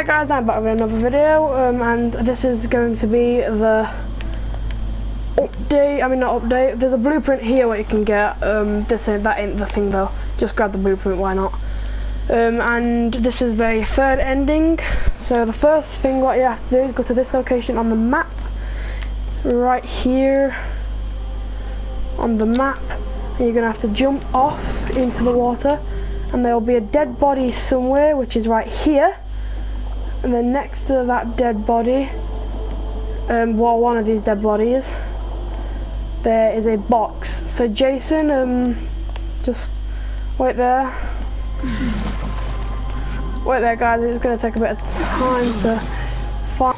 Hi guys, I'm back with another video, um, and this is going to be the update, I mean not update, there's a blueprint here what you can get, um, this ain't, that ain't the thing though, just grab the blueprint, why not. Um, and this is the third ending, so the first thing what you have to do is go to this location on the map, right here, on the map, and you're going to have to jump off into the water, and there'll be a dead body somewhere, which is right here, and then next to that dead body, um, well, one of these dead bodies, there is a box. So Jason, um, just wait there. Wait there, guys. It's going to take a bit of time to find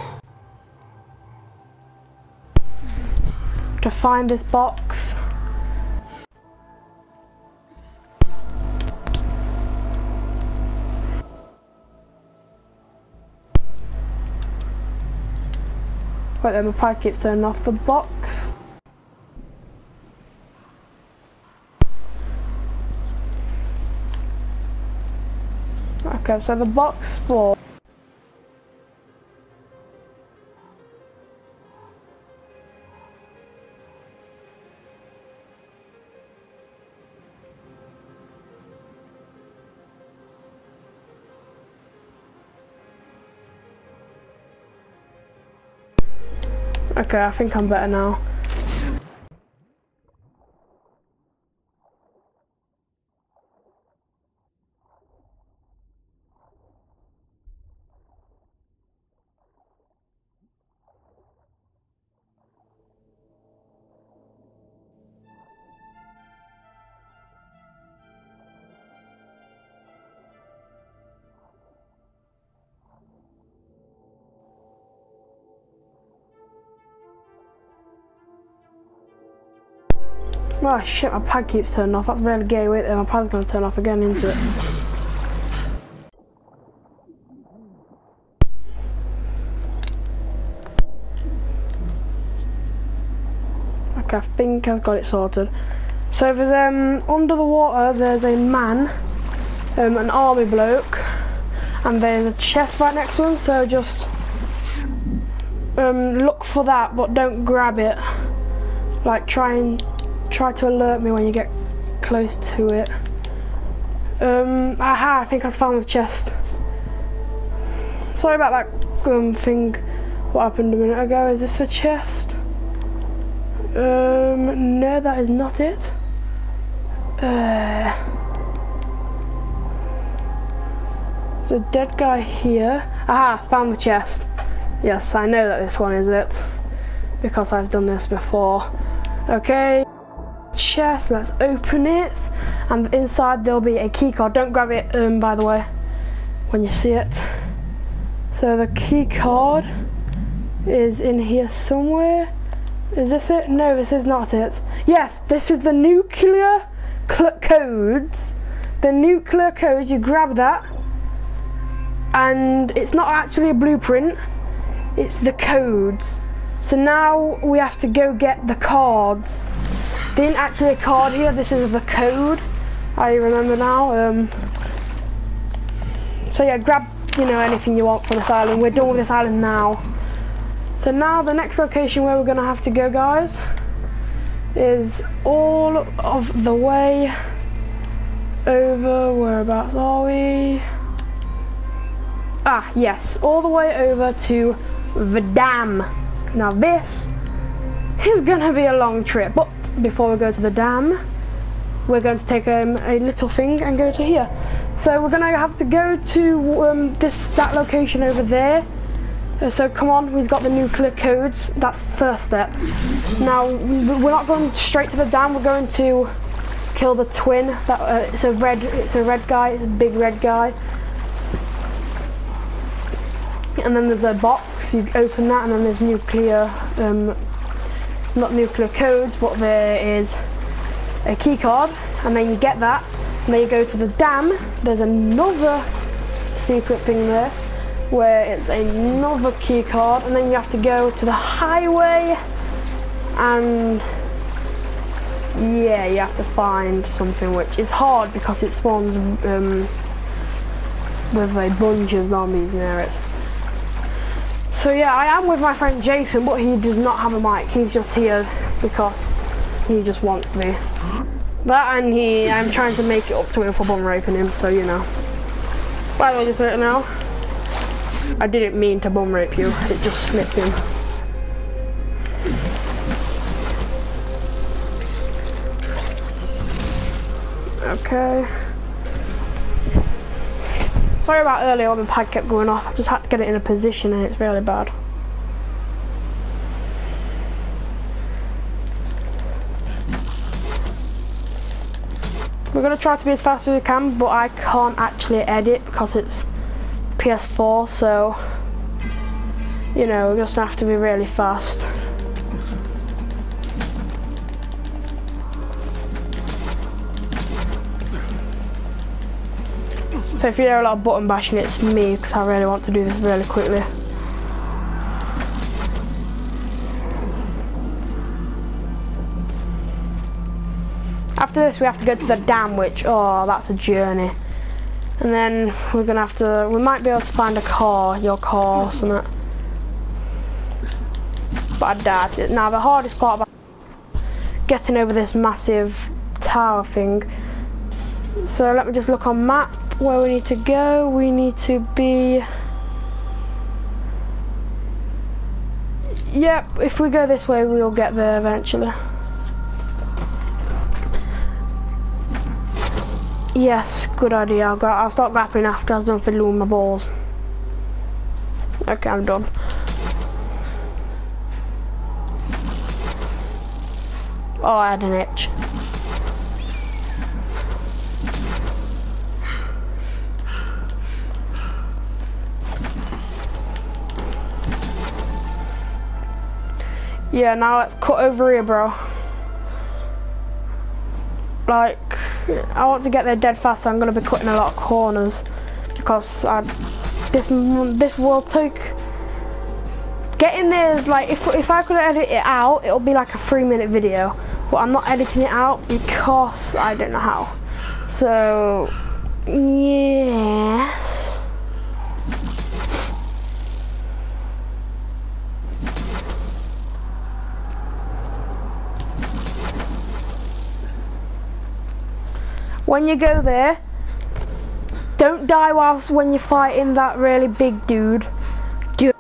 to find this box. Wait then, my pipe keeps turning off the box. Okay, so the box for I think I'm better now. Oh shit, my pad keeps turning off. That's really gay. Wait there, my pad's gonna turn off again into it. Okay, I think I've got it sorted. So there's um under the water there's a man, um an army bloke, and there's a chest right next to him, so just um look for that but don't grab it. Like try and try to alert me when you get close to it. Um, aha, I think I found the chest. Sorry about that um, thing, what happened a minute ago. Is this a chest? Um, no, that is not it. Uh, there's a dead guy here. Aha, found the chest. Yes, I know that this one is it. Because I've done this before. Okay chest let's open it. And inside there'll be a key card. Don't grab it um by the way when you see it. So the key card is in here somewhere. Is this it? No this is not it. Yes this is the nuclear codes. The nuclear codes you grab that. And it's not actually a blueprint. It's the codes so now we have to go get the cards didn't actually a card here, this is the code. I remember now. Um, so yeah, grab you know anything you want from this island. We're done with this island now. So now the next location where we're gonna have to go guys is all of the way over, whereabouts are we? Ah, yes, all the way over to the dam. Now this is gonna be a long trip, but before we go to the dam, we're going to take um, a little thing and go to here. So we're gonna have to go to um, this that location over there. Uh, so come on, we've got the nuclear codes. That's first step. Now we're not going straight to the dam. We're going to kill the twin. That uh, it's a red. It's a red guy. It's a big red guy. And then there's a box. You open that, and then there's nuclear um, not nuclear codes, but there is a key card, and then you get that, and then you go to the dam, there's another secret thing there, where it's another key card, and then you have to go to the highway, and yeah, you have to find something which is hard because it spawns um, with a bunch of zombies near it. So yeah, I am with my friend Jason, but he does not have a mic. He's just here because he just wants be. But and he, I'm trying to make it up to him for bum raping him, so you know. By the way, just right now, I didn't mean to bum rape you. It just slipped in. Okay. Sorry about earlier when the pad kept going off. I just had to get it in a position and it's really bad. We're gonna try to be as fast as we can, but I can't actually edit because it's PS4, so you know, we're just gonna have to be really fast. So if you hear a lot of button bashing, it's me because I really want to do this really quickly. After this we have to go to the dam, which, oh, that's a journey. And then we're gonna have to, we might be able to find a car, your car or something. But I doubt it. Now the hardest part about getting over this massive tower thing. So let me just look on map where we need to go. We need to be... Yep, if we go this way we'll get there eventually. Yes, good idea. I'll, go, I'll start grappling after I've done fiddling my balls. Okay, I'm done. Oh, I had an itch. Yeah, now let's cut over here, bro. Like, I want to get there dead fast, so I'm going to be cutting a lot of corners because I, this this will take getting there is like if if I could edit it out, it'll be like a three minute video, but I'm not editing it out because I don't know how. So yeah. When you go there, don't die whilst when you're fighting that really big dude. Do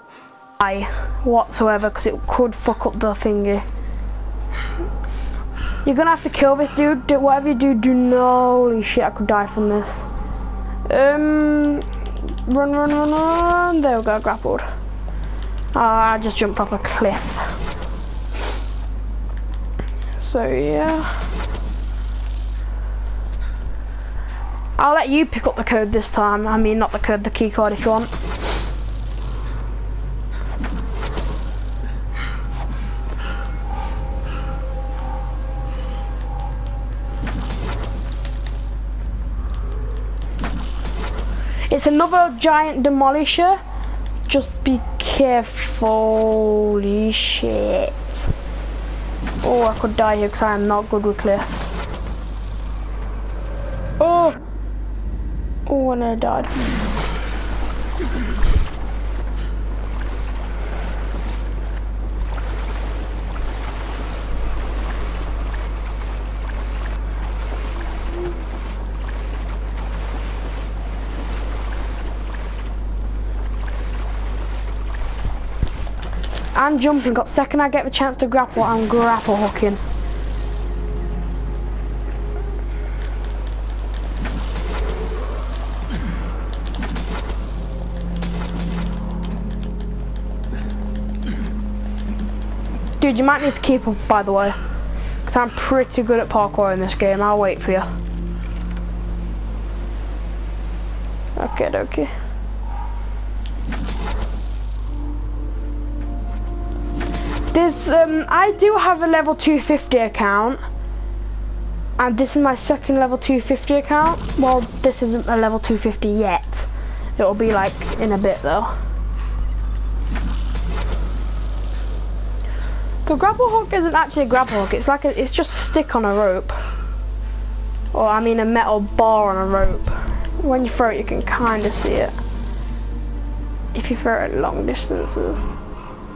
die whatsoever because it could fuck up the thingy. You're gonna have to kill this dude. Do whatever you do, do no holy shit. I could die from this. Um, run, run, run, run. There we go. Grappled. Uh, I just jumped off a cliff. So yeah. I'll let you pick up the code this time. I mean, not the code, the key card if you want. It's another giant demolisher. Just be careful. Holy shit. Oh, I could die here because I am not good with cliffs. Oh! And I died. I'm jumping, got second I get the chance to grapple, I'm grapple hooking. Dude, you might need to keep up, by the way. Because I'm pretty good at parkour in this game. I'll wait for you. Okay, okay. There's, um, I do have a level 250 account. And this is my second level 250 account. Well, this isn't a level 250 yet. It'll be like in a bit though. The grapple hook isn't actually a grapple hook, it's like a, it's just a stick on a rope. Or I mean a metal bar on a rope. When you throw it you can kind of see it. if you throw it long distances.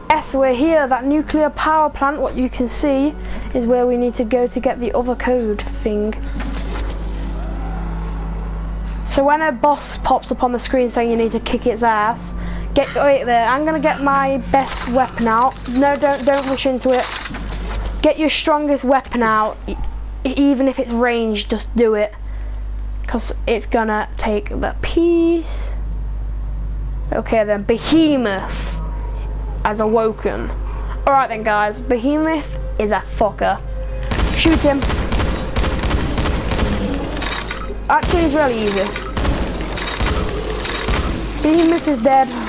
Yes, we're here, that nuclear power plant, what you can see is where we need to go to get the other code thing. So when a boss pops up on the screen saying you need to kick its ass, get wait there, I'm gonna get my best weapon out. No, don't don't rush into it. Get your strongest weapon out, even if it's ranged, just do it. Cause it's gonna take the piece. Okay then, Behemoth has awoken. Alright then guys, Behemoth is a fucker. Shoot him. Actually, it's really easy. Behemoth is dead.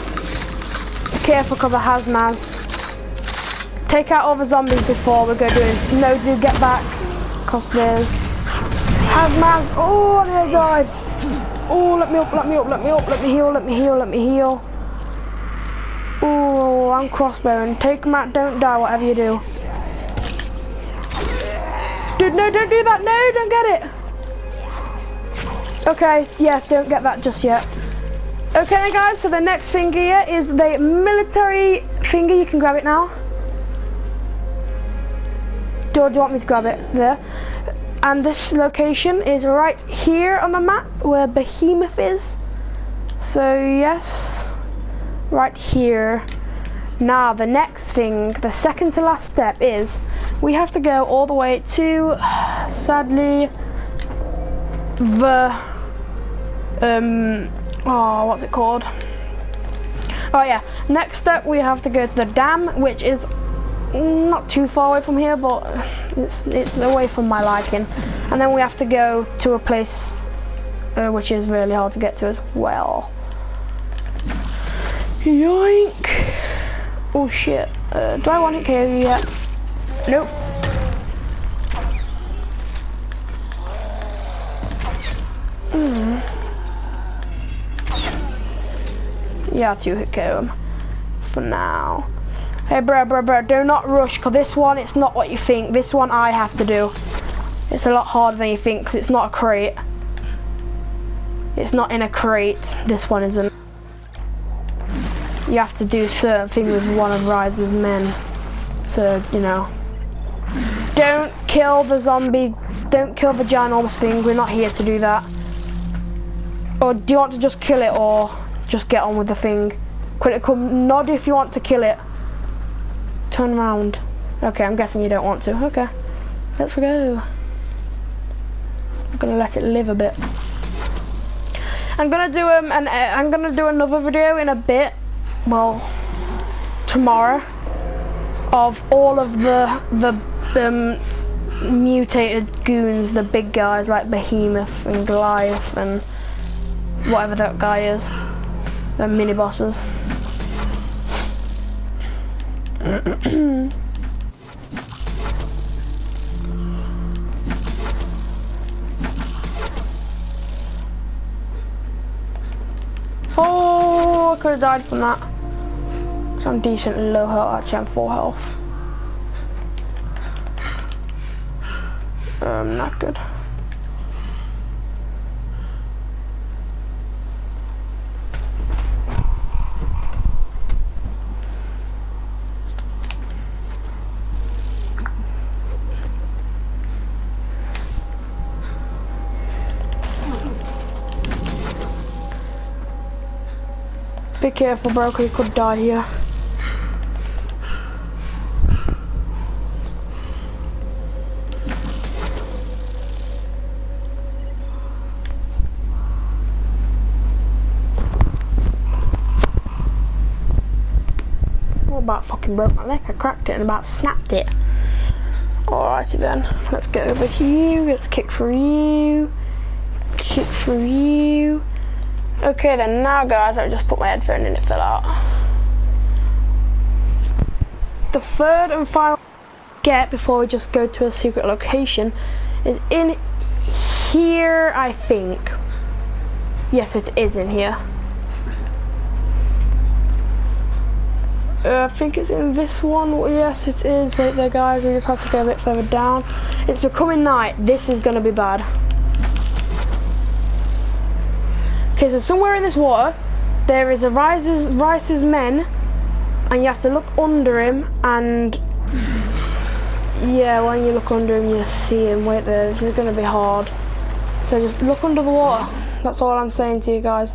Careful because of Hazmaz. Take out all the zombies before we go doing. No, dude, get back. Cause there's Hazmaz. Oh, I nearly died. Oh, let me up, let me up, let me up, let me heal, let me heal, let me heal. Oh, I'm crossbowing. Take him out, don't die, whatever you do. Dude, no, don't do that. No, don't get it. Okay, yeah, don't get that just yet. Okay guys, so the next thing here is the military finger. You can grab it now. Do, you want me to grab it? There. And this location is right here on the map where Behemoth is. So yes right here. Now the next thing, the second to last step is we have to go all the way to, sadly, the, um, oh, what's it called? Oh yeah, next step we have to go to the dam, which is not too far away from here, but it's, it's away from my liking. And then we have to go to a place uh, which is really hard to get to as well. Yoink! Oh shit. Uh, do I want it here yet? Nope. Hmm. Yeah, two hit KO him. For now. Hey bro, bro, bro, do not rush, cause this one, it's not what you think. This one I have to do. It's a lot harder than you think, cause it's not a crate. It's not in a crate. This one isn't you have to do certain things with one of Rais's men. So, you know. Don't kill the zombie, don't kill the ginormous thing, we're not here to do that. Or do you want to just kill it or just get on with the thing? Critical nod if you want to kill it. Turn around. Okay, I'm guessing you don't want to. Okay, let's go. I'm gonna let it live a bit. I'm gonna do um, an, uh, I'm gonna do another video in a bit well, tomorrow, of all of the the um, mutated goons, the big guys like Behemoth and Goliath and whatever that guy is, the mini bosses. oh, I could have died from that. I'm decent low health, actually I'm full health. Um, not good. Be careful bro, you could die here. What about fucking broke my neck. I cracked it and about snapped it. Alrighty then, let's go over here. Let's kick for you. Kick for you. Okay then, now guys, I just put my headphone in, it fell out. The third and final get before we just go to a secret location is in here, I think. Yes, it is in here. Uh, I think it's in this one. Yes, it is. Wait there, guys. We just have to go a bit further down. It's becoming night. This is going to be bad. Okay, so somewhere in this water, there is a Rais's men, and you have to look under him, and yeah, when you look under him, you see him. Wait there, this is going to be hard. So just look under the water. That's all I'm saying to you guys.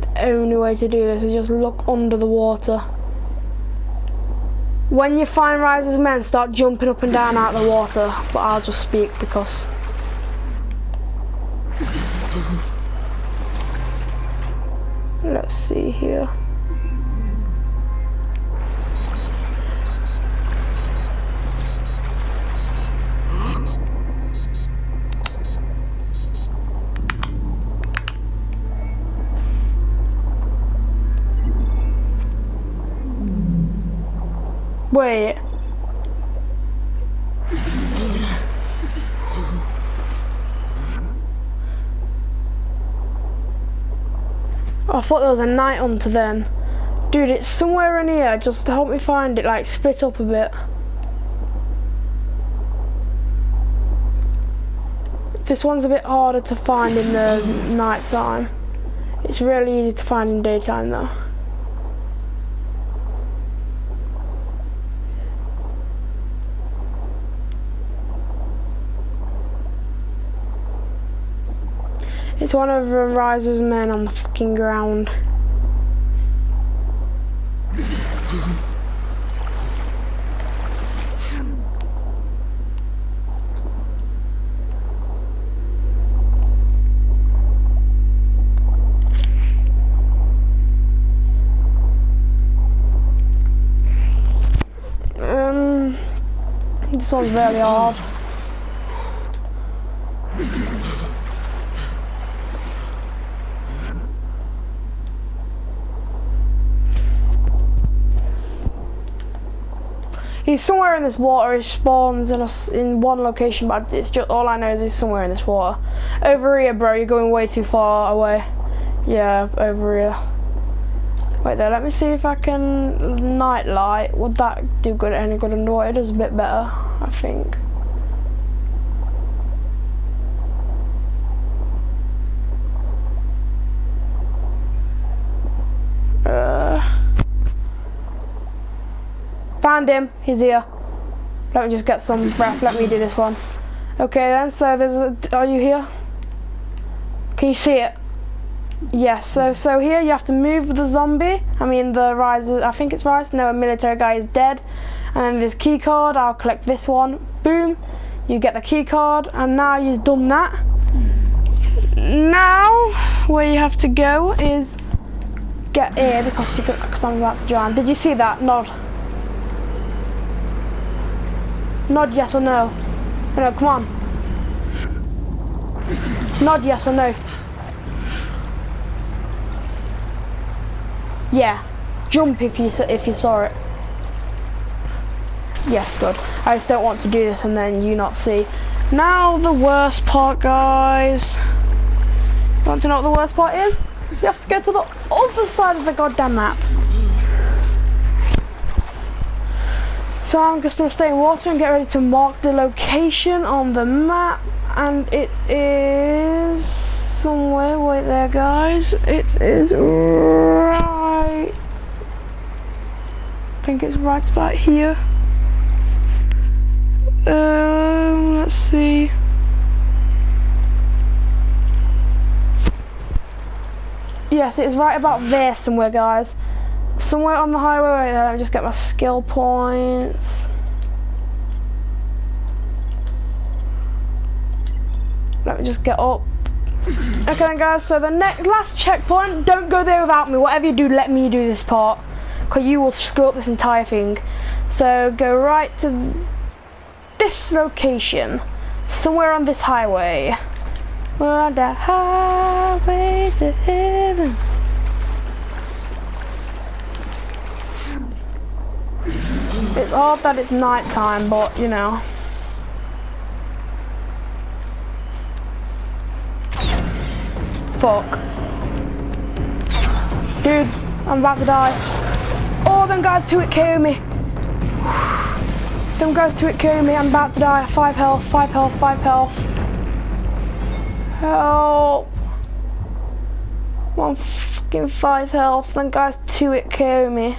The only way to do this is just look under the water. When you find Rais's men, start jumping up and down out of the water. But I'll just speak because... Let's see here. Wait. I thought there was a night hunter then. Dude, it's somewhere in here. Just to help me find it, like, split up a bit. This one's a bit harder to find in the night time. It's really easy to find in daytime though. It's one of Rais's men on the fucking ground. Um, this one's very hard. He's somewhere in this water. He spawns in a, in one location, but it's just all I know is he's somewhere in this water. Over here, bro. You're going way too far away. Yeah, over here. Wait there. Let me see if I can night light. Would that do good? Any good underwater? It does a bit better, I think. Found him. He's here. Let me just get some breath. Let me do this one. Okay then, so there's a, are you here? Can you see it? Yes, so so here you have to move the zombie. I mean the rise, I think it's rise. No, a military guy is dead. And this key card, I'll collect this one. Boom. You get the key card and now you've done that. Now, where you have to go is get here because, you, because I'm about to drown. Did you see that? Nod. Nod yes or no. No, come on. Nod yes or no. Yeah. Jump if you if you saw it. Yes, good. I just don't want to do this and then you not see. Now the worst part, guys. Want to know what the worst part is? You have to go to the other side of the goddamn map. So I'm just gonna stay in water and get ready to mark the location on the map. And it is somewhere, wait there guys. It is right. I think it's right about here. Um, let's see. Yes, it's right about there somewhere, guys somewhere on the highway. Right there. Let me just get my skill points. Let me just get up. Okay guys, so the next last checkpoint, don't go there without me. Whatever you do, let me do this part. Because you will screw up this entire thing. So go right to this location. Somewhere on this highway. On the highway to heaven. It's odd that it's night time, but you know. Fuck. Dude, I'm about to die. Oh, them guys to it kill me. Them guys to it kill me. I'm about to die. Five health, five health, five health. Help. One fucking five health. Then guys two it kill me.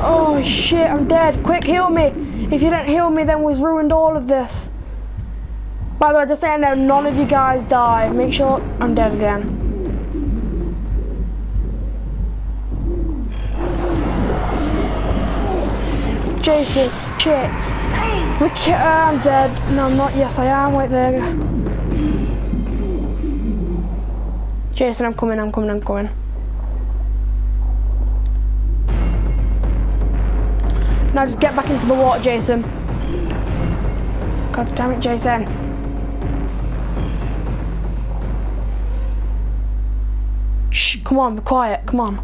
Oh shit, I'm dead. Quick, heal me. If you don't heal me, then we've ruined all of this. By the way, just saying now, none of you guys die. Make sure I'm dead again. Jason, shit. Look, uh, I'm dead. No, I'm not. Yes, I am. Wait there. Jason, I'm coming, I'm coming, I'm coming. Now just get back into the water, Jason. God damn it, Jason. Shh, come on, be quiet, come on.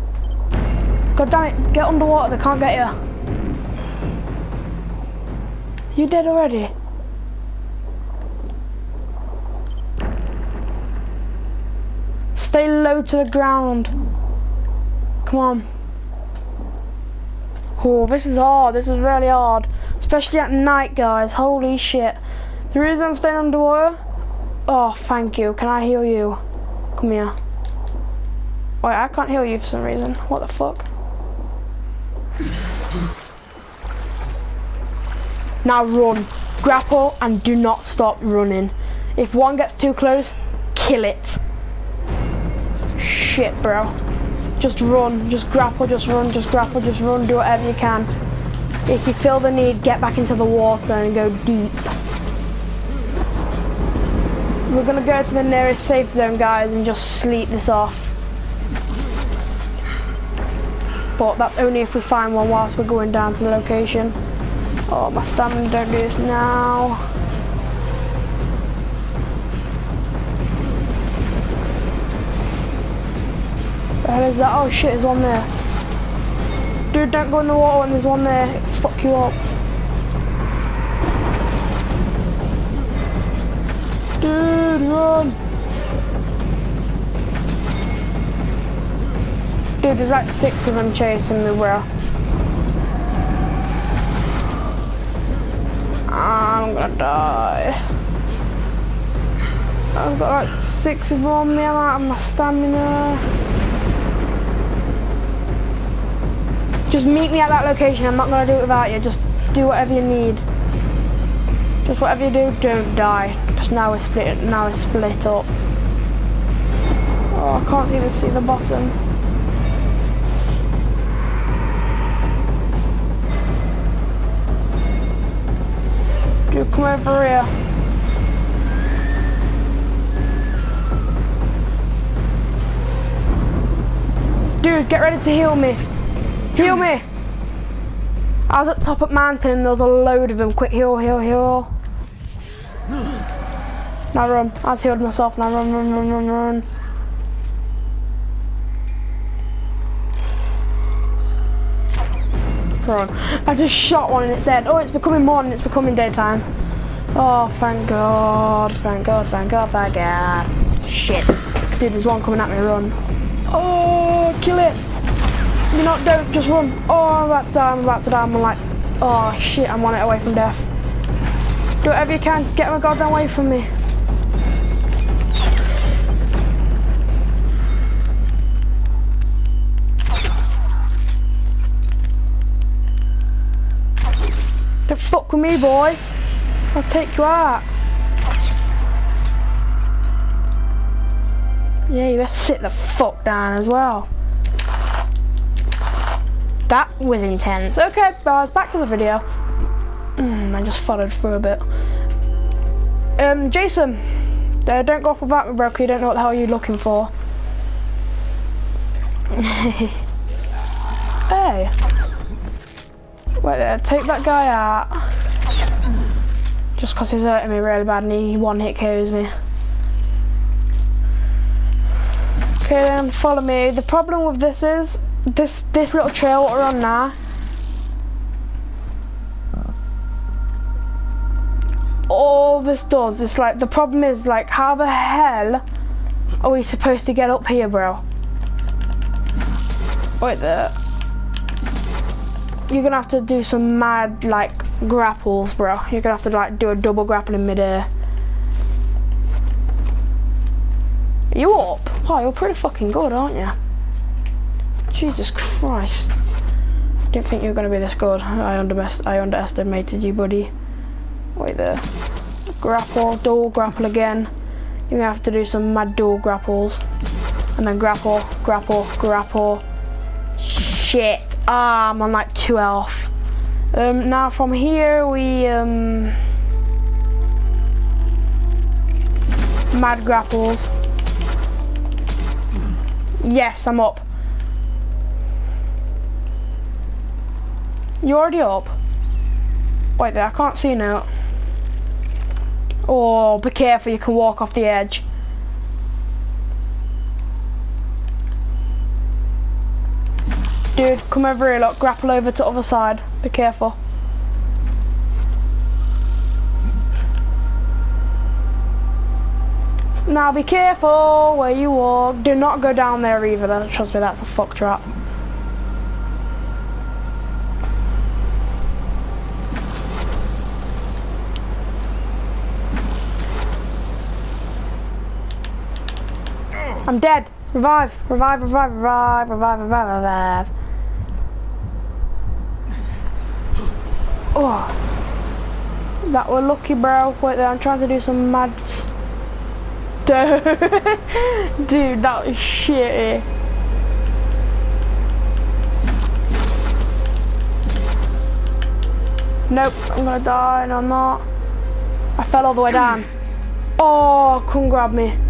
God damn it, get underwater, they can't get you. You dead already? Stay low to the ground. Come on. Oh, this is hard. This is really hard. Especially at night, guys. Holy shit. The reason I'm staying underwater... Oh, thank you. Can I heal you? Come here. Wait, I can't heal you for some reason. What the fuck? Now run. Grapple and do not stop running. If one gets too close, kill it. Shit, bro. Just run, just grapple, just run, just grapple, just run, do whatever you can. If you feel the need, get back into the water and go deep. We're gonna go to the nearest safe zone, guys, and just sleep this off. But that's only if we find one whilst we're going down to the location. Oh, my stamina, don't do this now. Hell is that? Oh shit, there's one there. Dude, don't go in the water when there's one there. It'll fuck you up. Dude, run! Dude, there's like six of them chasing me, bro. I'm gonna die. I've got like six of them I'm out of my stamina. Just meet me at that location, I'm not gonna do it without you, just do whatever you need. Just whatever you do, don't die. Just now we're split now we're split up. Oh I can't even see the bottom. Dude, come over here. Dude, get ready to heal me. Heal me! I was at top of mountain and there was a load of them. Quick heal, heal, heal. Now run. I've healed myself. Now run, run, run, run, run. Run. I just shot one and it said, oh, it's becoming morning, it's becoming daytime. Oh, thank God, thank God, thank God, thank God. Shit. Dude, there's one coming at me, run. Oh, kill it. You know, don't just run. Oh, I'm about to die, I'm about to die. I'm like, oh shit, I'm one it away from death. Do whatever you can, just get my goddamn away from me. Don't fuck with me, boy. I'll take you out. Yeah, you best sit the fuck down as well. That was intense. Okay, guys, back to the video. Mm, I just followed through a bit. Um, Jason, uh, don't go off without me, bro, you don't know what the hell you're looking for. hey. Wait there, take that guy out. Just because he's hurting me really bad and he one hit kills me. Okay then, follow me. The problem with this is, this this little trail we're on now. All this does is like the problem is like how the hell are we supposed to get up here bro? Wait there. You're gonna have to do some mad like grapples bro. You're gonna have to like do a double grapple in midair. You up? Oh, you're pretty fucking good, aren't you? Jesus Christ. Didn't think you were going to be this good. I, I underestimated you, buddy. Wait there. Grapple, dual grapple again. You're going to have to do some mad dual grapples. And then grapple, grapple, grapple. Shit. Ah, I'm on like two health. Um, now from here we um, mad grapples. Yes, I'm up. You already up? Wait there, I can't see now. Oh, be careful, you can walk off the edge. Dude, come over here, look, grapple over to the other side. Be careful. Now be careful where you walk. Do not go down there either, trust me, that's a fuck trap. I'm dead. Revive, revive, revive, revive, revive, revive, revive. Oh. That were lucky, bro. Wait there, I'm trying to do some mad Dude, that was shitty. Nope, I'm gonna die and I'm not. I fell all the way down. Oh, come grab me.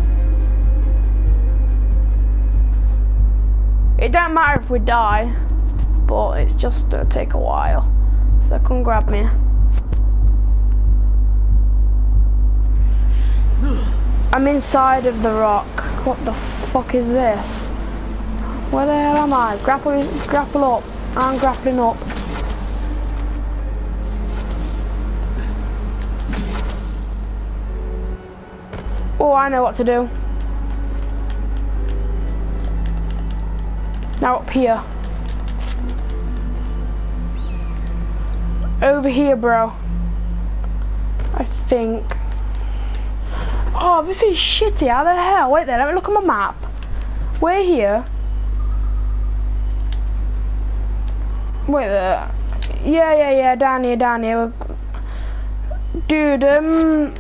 It don't matter if we die, but it's just gonna take a while. So come grab me. I'm inside of the rock. What the fuck is this? Where the hell am I? Grapple, grapple up. I'm grappling up. Oh, I know what to do. Now up here. Over here, bro. I think. Oh, this is shitty. How the hell? Wait there, let me look at my map. We're here. Wait there. Yeah, yeah, yeah, down here, down here. Dude, um...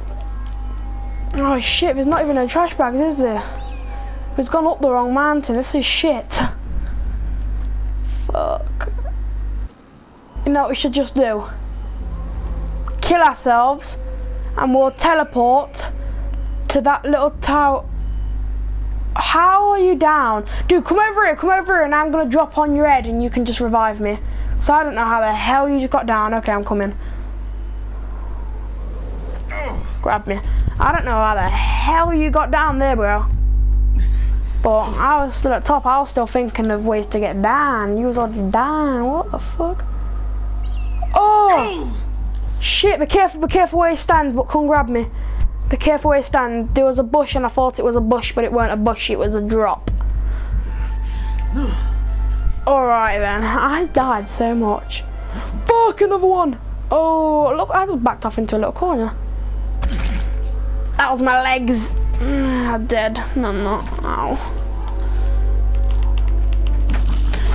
Oh shit, there's not even no trash bags, is there? We've gone up the wrong mountain. This is shit. Fuck. You know what we should just do? Kill ourselves and we'll teleport to that little tower. How are you down? Dude, come over here, come over here and I'm gonna drop on your head and you can just revive me. So I don't know how the hell you just got down. Okay, I'm coming. Grab me. I don't know how the hell you got down there, bro. But I was still at top. I was still thinking of ways to get down. You was already down. What the fuck? Oh! Shit, be careful, be careful where you stand, but come grab me. Be careful where you stand. There was a bush and I thought it was a bush, but it weren't a bush, it was a drop. Alright then, I died so much. Fuck, another one! Oh, look, I just backed off into a little corner. That was my legs. Mm, I'm dead. No, I'm not. Ow.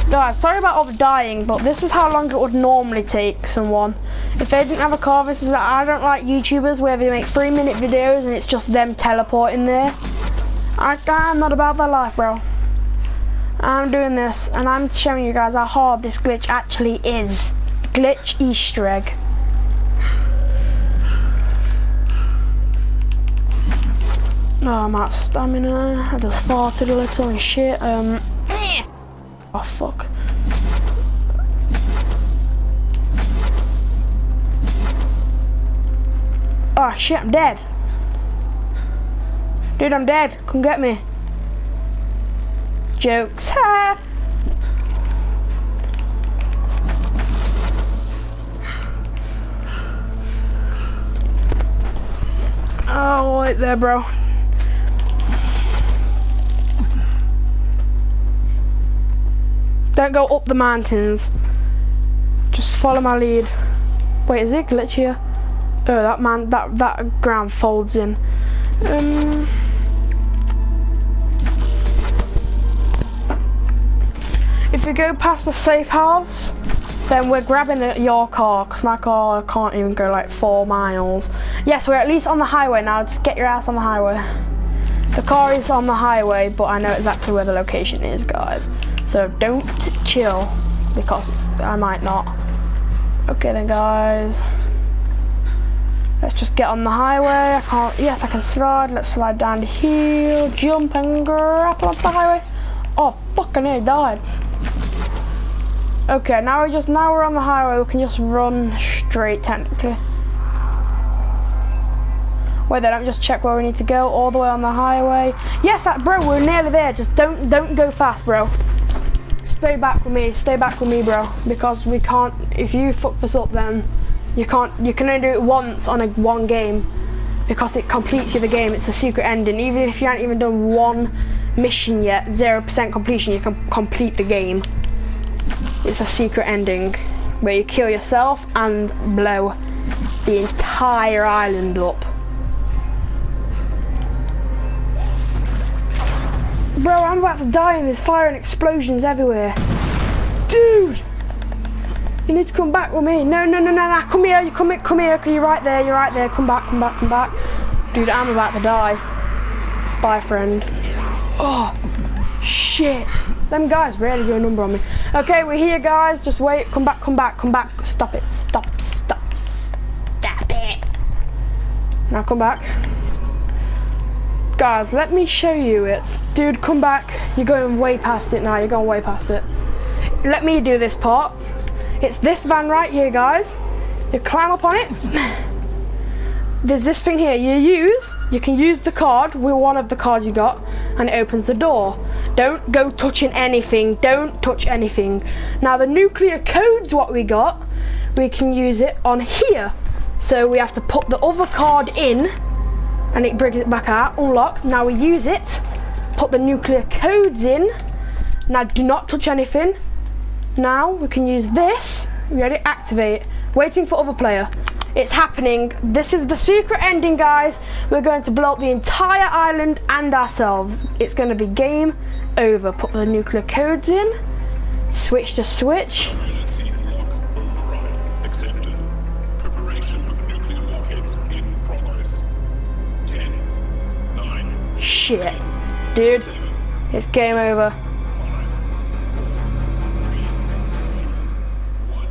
Guys, sorry about all the dying, but this is how long it would normally take someone. If they didn't have a car, this is I don't like YouTubers where they make three minute videos and it's just them teleporting there. I, I'm not about that life, bro. I'm doing this and I'm showing you guys how hard this glitch actually is. Glitch Easter egg. Oh, I'm out of stamina. I just farted a little and shit. Um. Oh fuck. Oh shit, I'm dead. Dude, I'm dead. Come get me. Jokes. Ha! Oh, wait there, bro. Don't go up the mountains. Just follow my lead. Wait, is it glitch here? Oh, that man, that that ground folds in. Um. If we go past the safe house, then we're grabbing your car because my car can't even go like four miles. Yes, we're at least on the highway now. Just get your ass on the highway. The car is on the highway, but I know exactly where the location is, guys. So don't chill, because I might not. Okay then, guys. Let's just get on the highway. I can't, yes, I can slide. Let's slide down the hill, jump and grapple up the highway. Oh, fucking I died. Okay, now we're just, now we're on the highway, we can just run straight technically. Wait then, let me just check where we need to go, all the way on the highway. Yes, that, bro, we're nearly there. Just don't, don't go fast, bro. Stay back with me, stay back with me, bro. Because we can't, if you fuck this up, then you can't, you can only do it once on a one game. Because it completes you the game, it's a secret ending. Even if you haven't even done one mission yet, 0% completion, you can complete the game. It's a secret ending where you kill yourself and blow the entire island up. Bro, I'm about to die and there's fire and explosions everywhere. Dude! You need to come back with me. No, no, no, no, no. Come here, you come here, come here, you're right there, you're right there. Come back, come back, come back. Dude, I'm about to die. Bye, friend. Oh, shit. Them guys really do a number on me. Okay, we're here, guys. Just wait. Come back, come back, come back. Stop it. Stop, stop, stop it. Now come back. Guys, let me show you it. Dude, come back. You're going way past it now. You're going way past it. Let me do this part. It's this van right here, guys. You climb up on it. there's this thing here you use you can use the card with one of the cards you got and it opens the door don't go touching anything don't touch anything now the nuclear code's what we got we can use it on here so we have to put the other card in and it brings it back out unlocked now we use it put the nuclear codes in now do not touch anything now we can use this ready activate waiting for other player it's happening. This is the secret ending, guys. We're going to blow up the entire island and ourselves. It's going to be game over. Put the nuclear codes in. Switch to switch. Shit. Dude, it's game over. 5, 4, 3, 2, 1.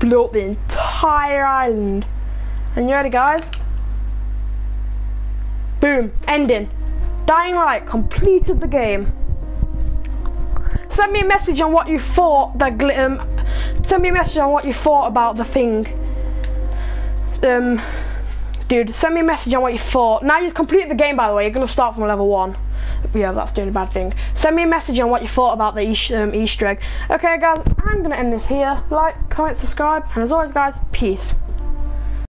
Blew up the entire island. And you ready, guys? Boom. Ending. Dying Light completed the game. Send me a message on what you thought the gl- um, send me a message on what you thought about the thing. Um dude, send me a message on what you thought. Now you've completed the game by the way, you're gonna start from level one. Yeah, that's doing a bad thing. Send me a message on what you thought about the East, um, Easter egg. Okay guys, I'm gonna end this here. Like, comment, subscribe, and as always guys, peace.